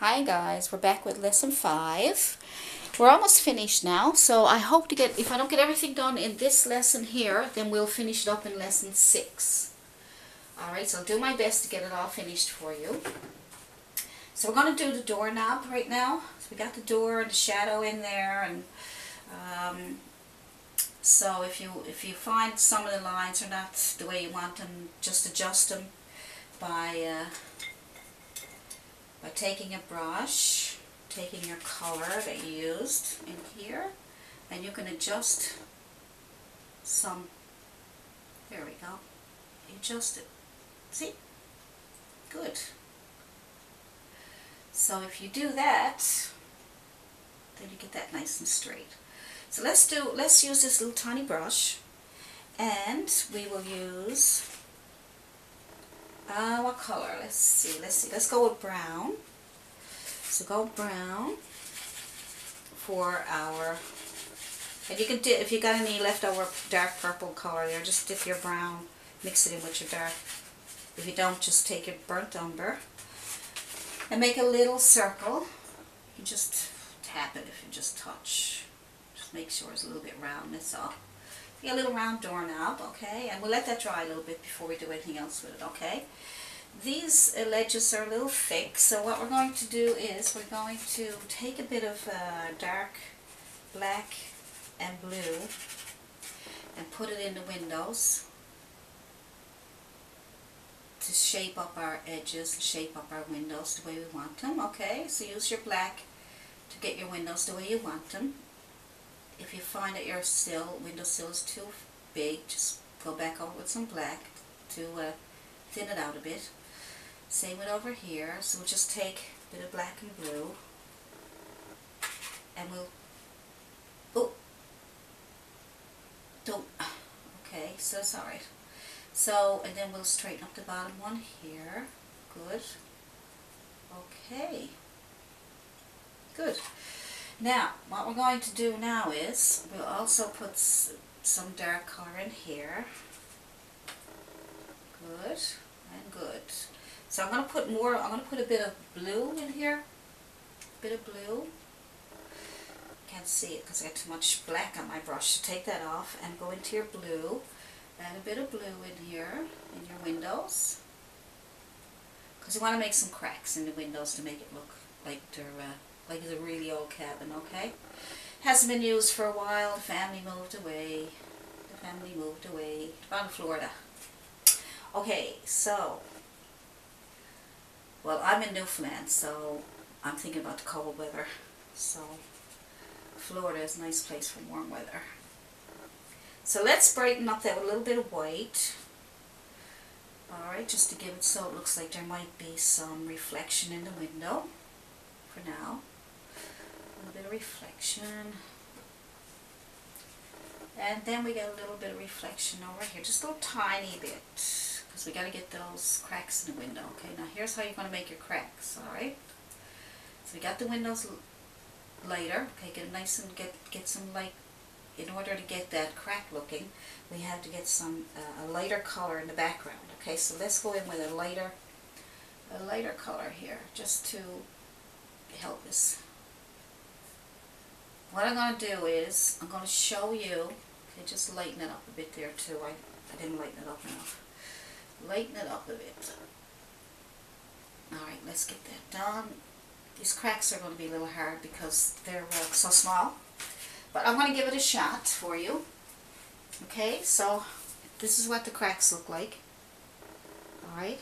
Hi guys, we're back with lesson 5. We're almost finished now, so I hope to get, if I don't get everything done in this lesson here, then we'll finish it up in lesson 6. Alright, so I'll do my best to get it all finished for you. So we're going to do the doorknob right now. So we got the door and the shadow in there, and um, so if you if you find some of the lines are not the way you want them, just adjust them by uh, taking a brush, taking your color that you used in here, and you can adjust some, there we go, adjust it, see, good. So if you do that, then you get that nice and straight. So let's do, let's use this little tiny brush, and we will use uh, what color? Let's see. Let's see. Let's go with brown. So go brown for our. And you can dip if you got any leftover dark purple color there. Just dip your brown, mix it in with your dark. If you don't, just take your burnt umber and make a little circle. You just tap it if you just touch. Just make sure it's a little bit round. That's all a little round doorknob, okay? And we'll let that dry a little bit before we do anything else with it, okay? These uh, ledges are a little thick, so what we're going to do is we're going to take a bit of uh, dark black and blue and put it in the windows to shape up our edges, shape up our windows the way we want them, okay? So use your black to get your windows the way you want them if you find that your sill, window sill is too big, just go back over with some black to uh, thin it out a bit. Same with over here. So we'll just take a bit of black and blue and we'll, oh, don't, okay, so it's alright. So, and then we'll straighten up the bottom one here. Good. Okay. Good. Now, what we're going to do now is, we'll also put some dark color in here. Good, and good. So I'm going to put more, I'm going to put a bit of blue in here. A bit of blue. Can't see it because I got too much black on my brush. So take that off and go into your blue. Add a bit of blue in here, in your windows. Because you want to make some cracks in the windows to make it look like they're uh, like it's a really old cabin, okay? Hasn't been used for a while. The family moved away. The family moved away. Down Florida. Okay, so, well, I'm in Newfoundland, so I'm thinking about the cold weather. So, Florida is a nice place for warm weather. So let's brighten up that with a little bit of white. Alright, just to give it so it looks like there might be some reflection in the window for now reflection. And then we get a little bit of reflection over here, just a little tiny bit, because we got to get those cracks in the window. Okay, now here's how you're going to make your cracks, alright? So we got the windows lighter, okay, get nice and get, get some light, in order to get that crack looking, we have to get some, uh, a lighter color in the background, okay? So let's go in with a lighter, a lighter color here, just to help us what I'm going to do is, I'm going to show you, okay, just lighten it up a bit there too. I, I didn't lighten it up enough. Lighten it up a bit. Alright, let's get that done. These cracks are going to be a little hard because they're uh, so small. But I'm going to give it a shot for you. Okay, so this is what the cracks look like. Alright,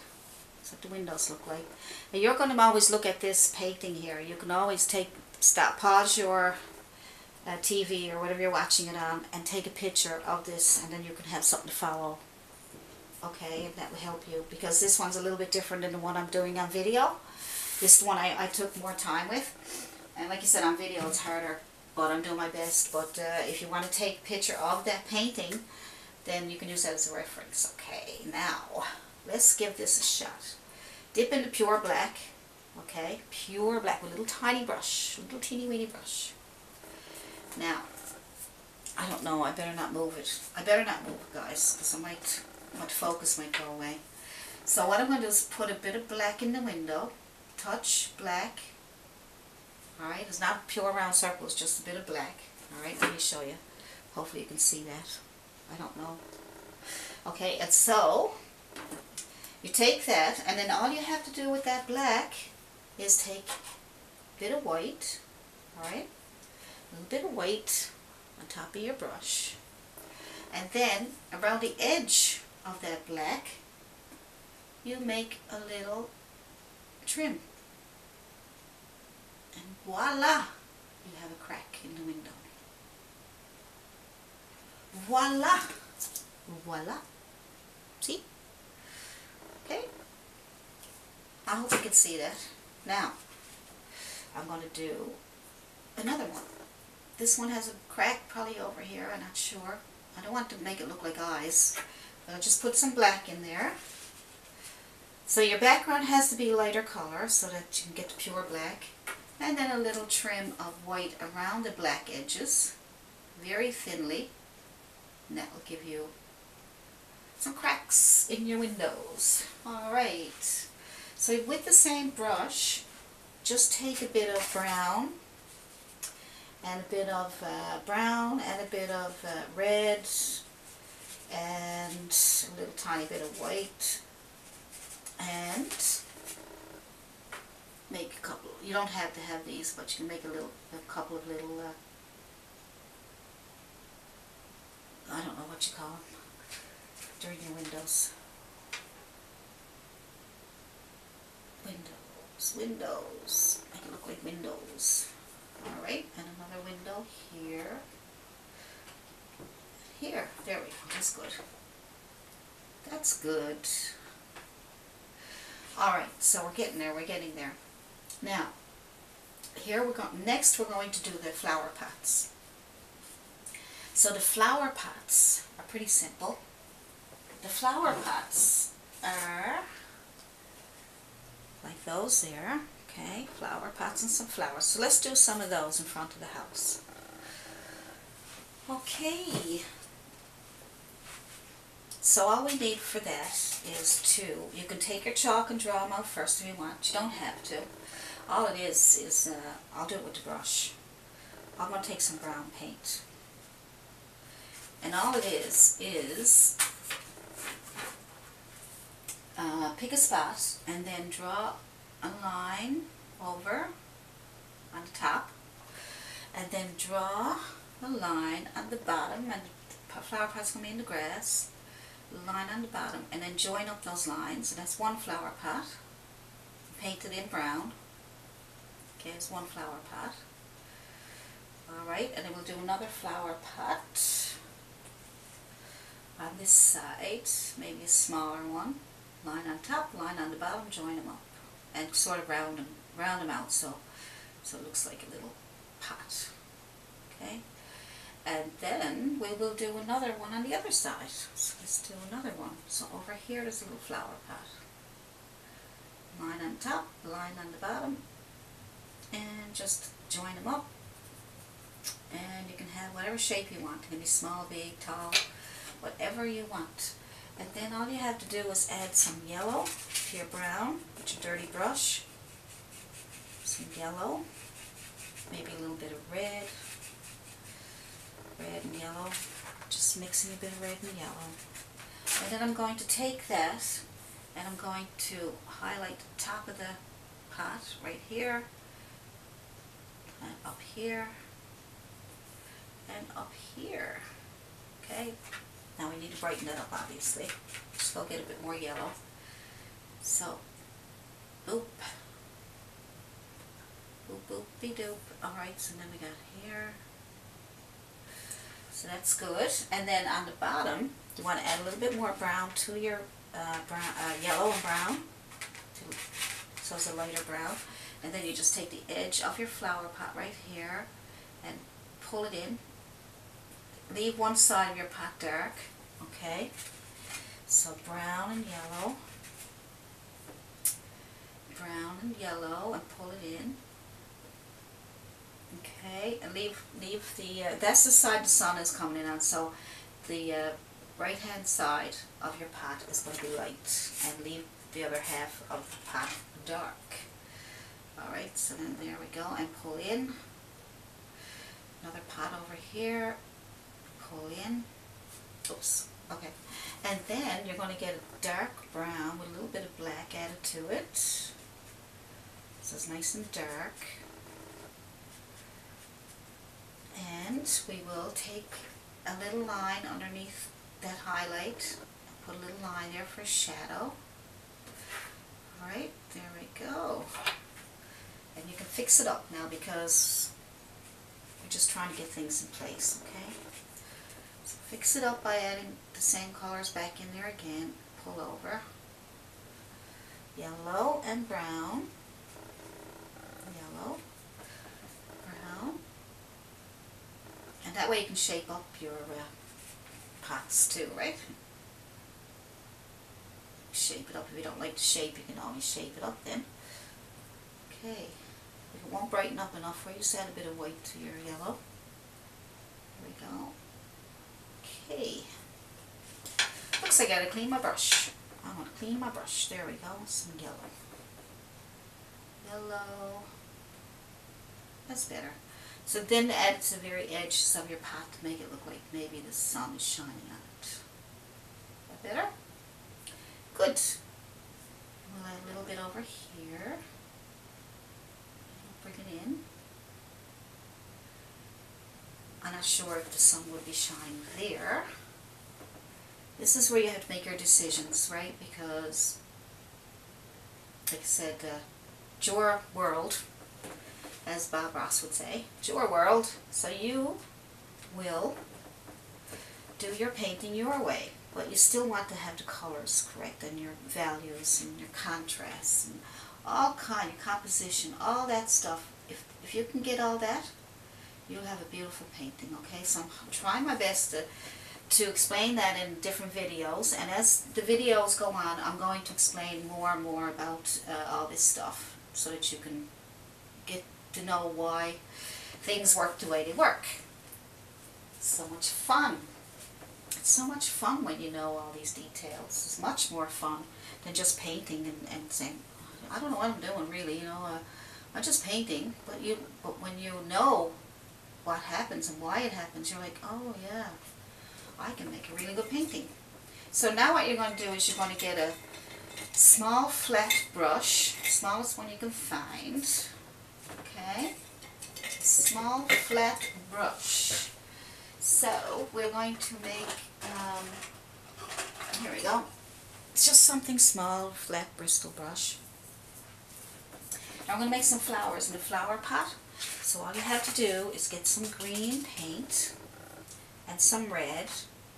that's what the windows look like. Now you're going to always look at this painting here. You can always take, stop, pause your uh, TV or whatever you're watching it on and take a picture of this and then you can have something to follow. Okay, and that will help you because this one's a little bit different than the one I'm doing on video. This one I, I took more time with. And like you said, on video it's harder, but I'm doing my best. But uh, if you want to take a picture of that painting, then you can use that as a reference. Okay, now, let's give this a shot. Dip into pure black, okay, pure black with a little tiny brush, little teeny weeny brush. Now, I don't know, I better not move it. I better not move it, guys, because I might, my focus might go away. So what I'm going to do is put a bit of black in the window, touch black Alright, it's not pure round circle, it's just a bit of black. Alright, let me show you. Hopefully you can see that. I don't know. Okay, and so, you take that, and then all you have to do with that black is take a bit of white, alright, a little bit of white on top of your brush, and then around the edge of that black, you make a little trim. And voila! You have a crack in the window. Voila! Voila! See? Okay? I hope you can see that. Now, I'm going to do another one. This one has a crack probably over here, I'm not sure. I don't want to make it look like eyes. But I'll just put some black in there. So your background has to be a lighter color so that you can get the pure black. And then a little trim of white around the black edges, very thinly. And that will give you some cracks in your windows. Alright, so with the same brush, just take a bit of brown and a bit of uh, brown and a bit of uh, red and a little tiny bit of white and make a couple, you don't have to have these, but you can make a little, a couple of little, uh, I don't know what you call them, during your windows. Windows, windows, make it look like windows. Alright, and another window here. Here, there we go, that's good. That's good. Alright, so we're getting there, we're getting there. Now, here we're going, next we're going to do the flower pots. So the flower pots are pretty simple. The flower pots are like those there, okay, flower pots and some flowers. So let's do some of those in front of the house. Okay, so all we need for that is to, you can take your chalk and draw them out first if you want, you don't have to. All it is, is, uh, I'll do it with the brush. I'm going to take some brown paint. And all it is, is uh, pick a spot and then draw a line over on the top and then draw a line on the bottom and the flower pot's going to be in the grass line on the bottom and then join up those lines and that's one flower pot painted in brown. Okay it's one flower pot. Alright and then we'll do another flower pot on this side maybe a smaller one. Line on top line on the bottom join them up and sort of round them round them out so so it looks like a little pot okay and then we will do another one on the other side. So let's do another one. So over here there's a little flower pot. Line on top, line on the bottom, and just join them up. And you can have whatever shape you want. It can be small, big, tall, whatever you want. And then all you have to do is add some yellow to your brown with your dirty brush. Some yellow, maybe a little bit of red, red and yellow, just mixing a bit of red and yellow. And then I'm going to take that and I'm going to highlight the top of the pot right here and up here and up here. Okay, now we need to brighten it up obviously. Just go get a bit more yellow. So, boop, boop, boop, be doop. Alright, so then we got here, so that's good. And then on the bottom, you want to add a little bit more brown to your uh, brown, uh, yellow and brown. To, so it's a lighter brown. And then you just take the edge of your flower pot right here and pull it in. Leave one side of your pot dark. Okay. So brown and yellow. Yellow and pull it in. Okay, and leave leave the, uh, that's the side the sun is coming in on, so the uh, right hand side of your pot is going to be light, and leave the other half of the pot dark. Alright, so then there we go, and pull in. Another pot over here, pull in. Oops, okay. And then you're going to get a dark brown with a little bit of black added to it. So it's nice and dark. And we will take a little line underneath that highlight. Put a little line there for shadow. Alright, there we go. And you can fix it up now because we're just trying to get things in place, okay? So fix it up by adding the same colors back in there again. Pull over. Yellow and brown. Yellow. Brown. And that way you can shape up your uh, pots too, right? Shape it up. If you don't like the shape, you can always shape it up then. Okay. If it won't brighten up enough for you, just add a bit of white to your yellow. There we go. Okay. Looks like I gotta clean my brush. I want to clean my brush. There we go. Some yellow. Yellow. That's better. So then add to the very edges of your pot to make it look like maybe the sun is shining on it. That better? Good. We'll add a little bit over here. Bring it in. I'm not sure if the sun would be shining there. This is where you have to make your decisions, right? Because, like I said, uh, your world, as Bob Ross would say, it's your world, so you will do your painting your way. But you still want to have the colors correct and your values and your contrasts and all kind of composition, all that stuff. If, if you can get all that, you'll have a beautiful painting, okay? So I'm trying my best to, to explain that in different videos, and as the videos go on, I'm going to explain more and more about uh, all this stuff, so that you can get to know why things work the way they work. It's so much fun. It's so much fun when you know all these details. It's much more fun than just painting and, and saying, I don't know what I'm doing really, you know, uh, I'm just painting, but you, but when you know what happens and why it happens, you're like, oh yeah, I can make a really good painting. So now what you're going to do is you're going to get a small flat brush, smallest one you can find, small flat brush. So we're going to make, um, here we go, it's just something small, flat bristle brush. Now I'm going to make some flowers in the flower pot. So all you have to do is get some green paint and some red.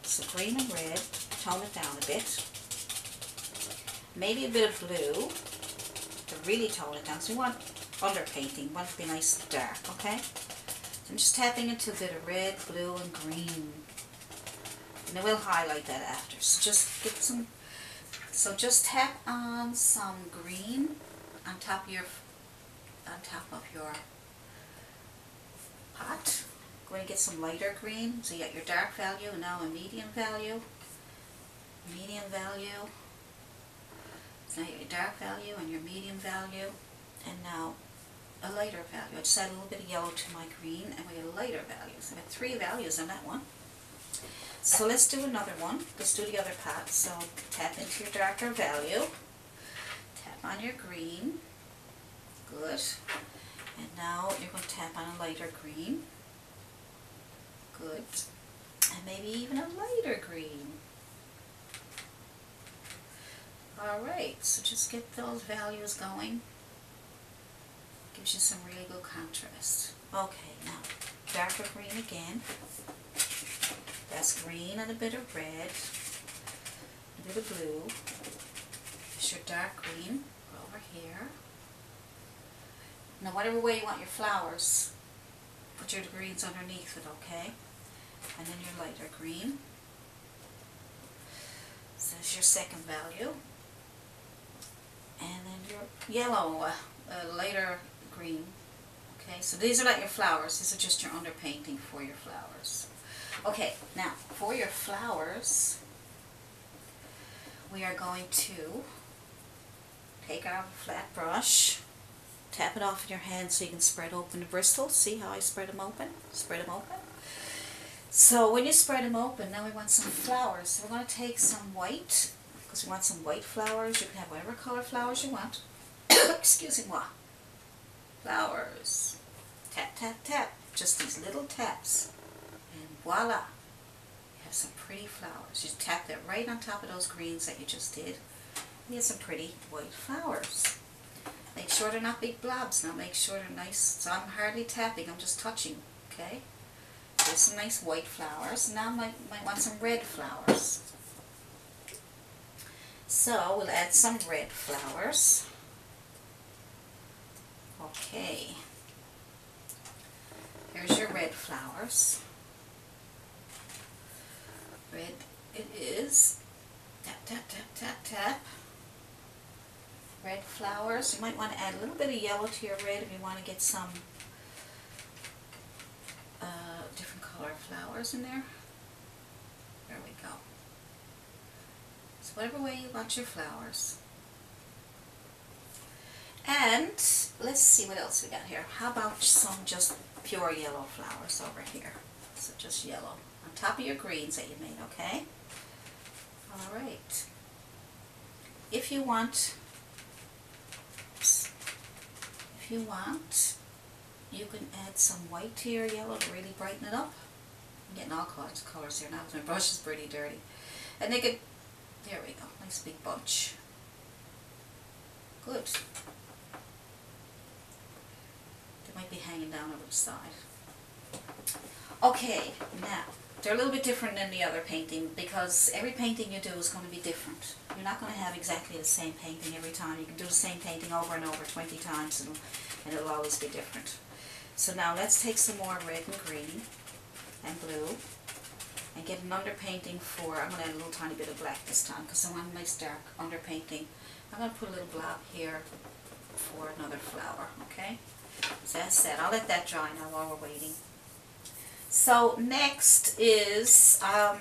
So green and red, tone it down a bit. Maybe a bit of blue to really tone it down. So we want underpainting, want to be nice and dark, okay? I'm just tapping into a bit of red, blue, and green. And then we'll highlight that after. So just get some, so just tap on some green on top of your on top of your pot. Going to get some lighter green. So you got your dark value and now a medium value. Medium value. Now you your dark value and your medium value. And now a lighter value. I just add a little bit of yellow to my green and we get a lighter value. So I got three values on that one. So let's do another one. Let's do the other pot. So tap into your darker value. Tap on your green. Good. And now you're going to tap on a lighter green. Good. And maybe even a lighter green. Alright, so just get those values going. Gives you some really good contrast. Okay, now darker green again. That's green and a bit of red, a bit of blue. There's your dark green over here. Now whatever way you want your flowers, put your greens underneath it, okay? And then your lighter green. So that's your second value. And then your yellow, uh, uh, lighter green. Okay, so these are like your flowers, these are just your underpainting for your flowers. Okay, now for your flowers, we are going to take our flat brush tap it off in your hand so you can spread open the bristles. See how I spread them open? Spread them open. So when you spread them open, now we want some flowers. So we're going to take some white, because we want some white flowers. You can have whatever color flowers you want. Excuse me. Flowers. Tap, tap, tap. Just these little taps. And voila. You have some pretty flowers. You tap that right on top of those greens that you just did. You have some pretty white flowers. Make sure they're not big blobs now. Make sure they're nice. So I'm hardly tapping. I'm just touching. Okay? There's some nice white flowers. Now I might, might want some red flowers. So we'll add some red flowers. Okay. Here's your red flowers. Red it is. Tap, tap, tap, tap, tap. Red flowers. You might want to add a little bit of yellow to your red if you want to get some uh, different color flowers in there. There we go. So whatever way you want your flowers. And let's see what else we got here. How about some just pure yellow flowers over here? So just yellow on top of your greens that you made, okay? All right. If you want, if you want, you can add some white to your yellow to really brighten it up. I'm getting all kinds of colors here now because my brush is pretty dirty. And they could, there we go, nice big bunch. Good. Might be hanging down over the side. Okay, now, they're a little bit different than the other painting because every painting you do is going to be different. You're not going to have exactly the same painting every time. You can do the same painting over and over 20 times and, and it'll always be different. So now let's take some more red and green and blue and get an underpainting for, I'm going to add a little tiny bit of black this time because I want a nice dark underpainting. I'm going to put a little blob here for another flower, okay? So that's that. I'll let that dry now while we're waiting. So next is um,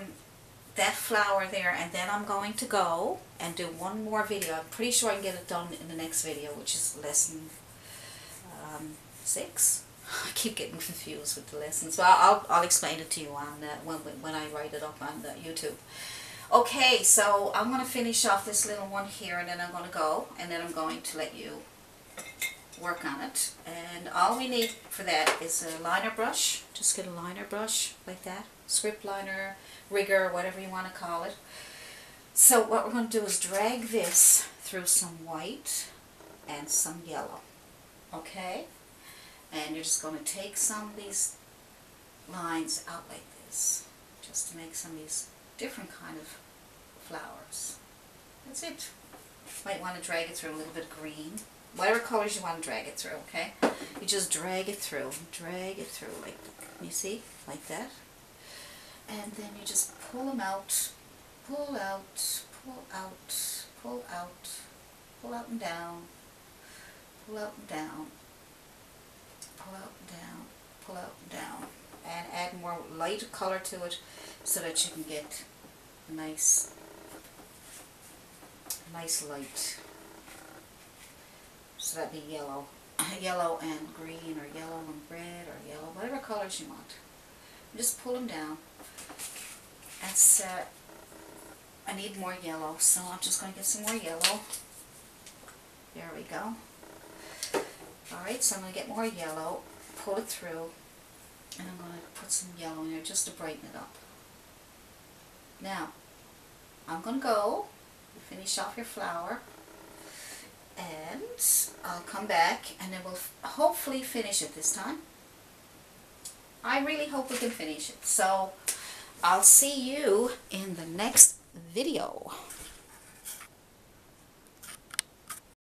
that flower there and then I'm going to go and do one more video. I'm pretty sure I can get it done in the next video which is lesson um, 6. I keep getting confused with the lessons. Well, I'll, I'll explain it to you on uh, when, when I write it up on the YouTube. Okay, so I'm going to finish off this little one here and then I'm going to go and then I'm going to let you work on it. And all we need for that is a liner brush. Just get a liner brush like that. Script liner, rigger, whatever you want to call it. So what we're going to do is drag this through some white and some yellow. Okay? And you're just going to take some of these lines out like this, just to make some of these different kind of flowers. That's it. Might want to drag it through a little bit of green. Whatever colors you want to drag it through, okay? You just drag it through. Drag it through, like, you see? Like that. And then you just pull them out. Pull out, pull out, pull out, pull out and down, pull out and down, pull out and down, pull out and down, and add more light color to it so that you can get nice, nice light. So that'd be yellow, yellow and green, or yellow and red, or yellow, whatever colors you want. Just pull them down. That's, uh, I need more yellow, so I'm just going to get some more yellow. There we go. Alright, so I'm going to get more yellow, pull it through, and I'm going to put some yellow in there just to brighten it up. Now, I'm going to go finish off your flower, and I'll come back and then we'll hopefully finish it this time. I really hope we can finish it. So, I'll see you in the next video.